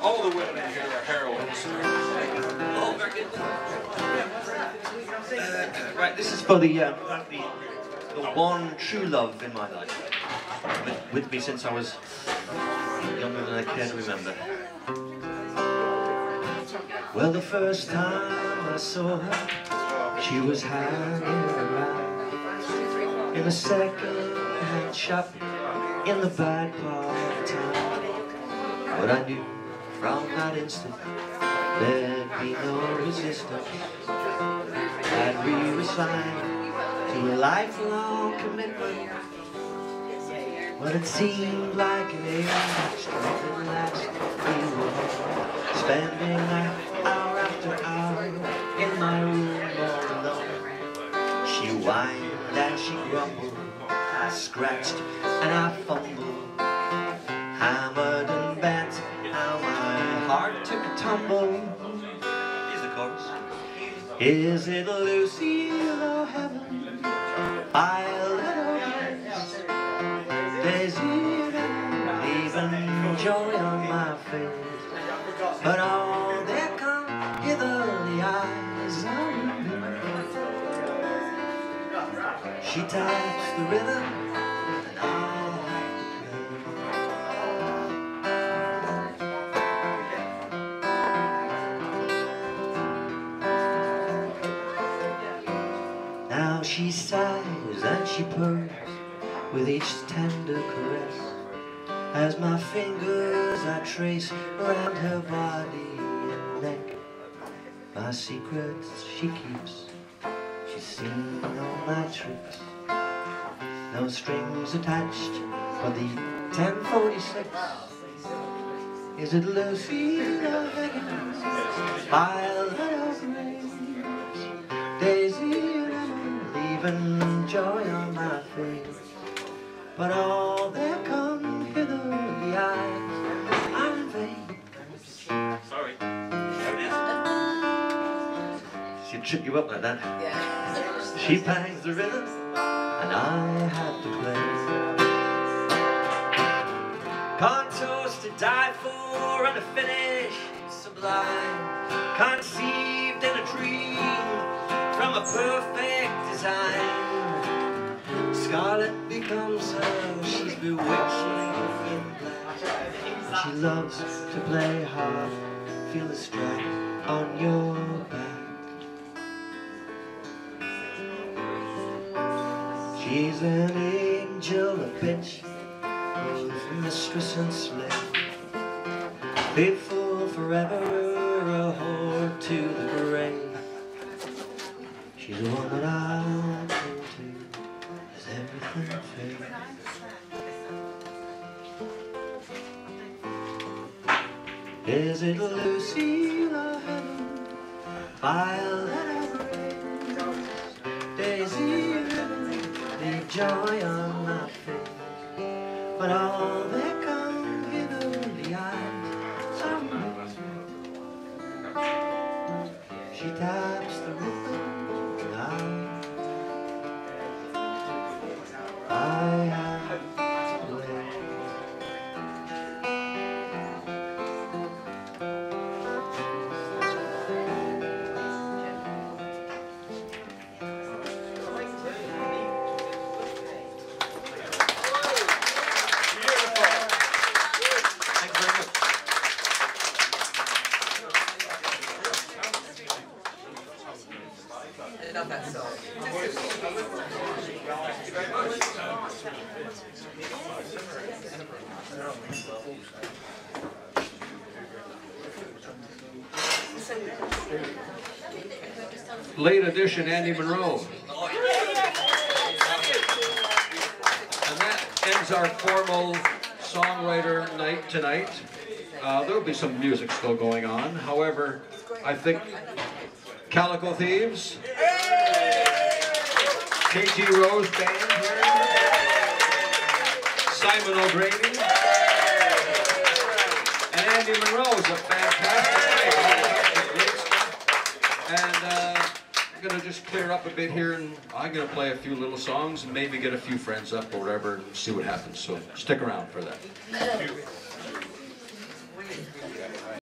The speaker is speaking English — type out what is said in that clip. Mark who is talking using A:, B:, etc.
A: All the women here are heroines.
B: Right, this is for the, uh, the, the one true love in my life. With, with me since I was younger than I care to remember. Well, the first time I saw her, she was hanging around in a second-hand shop in the bad part of town. But I knew from that instant there'd be no resistance. That we were signed to a lifelong commitment. But it seemed like an age that last we were spending hour after hour in my room all alone. She whined and she grumbled, I scratched and I fumbled, hammered heart took a tumble. Here's the chorus. Is it Lucille or heaven? Violet or grace? Desire leaving joy on my face. But all there come hither the eyes of women. She taps the rhythm Now she sighs and she purrs with each tender caress. As my fingers I trace around her body and neck. My secrets she keeps, she's seen all my tricks. No strings attached for the 1046 Is it Lucy or Emma leaving joy on my face. But all there come hither the eyes I'm vain.
A: Sorry.
B: She'd trip you up like that. Yeah. She bangs the rhythm and I have to play. Contours to die for and a finish sublime. Conceived in a dream from a perfect design. Scarlet becomes her, she's bewitching in black. And she loves to play hard, feel the strap on your back. She's an angel, a bitch, both mistress and slave. Faithful forever, a whore to the grave. She's the one that I'll cling to, as everything fades. Is it Lucy or Helen? Violet or? Daisy The joy on my face. But all that come hither the eyes. She taps
C: Love that song.
D: late edition Andy Monroe. And that ends our formal songwriter night tonight. Uh, there'll be some music still going on. However, I think Calico Thieves, KT Rose Band here, Simon O'Grady, and Andy Monroe is a fantastic night. And uh, I'm gonna just clear up a bit here, and I'm gonna play a few little songs and maybe get a few friends up or whatever and see what happens. So stick around for that.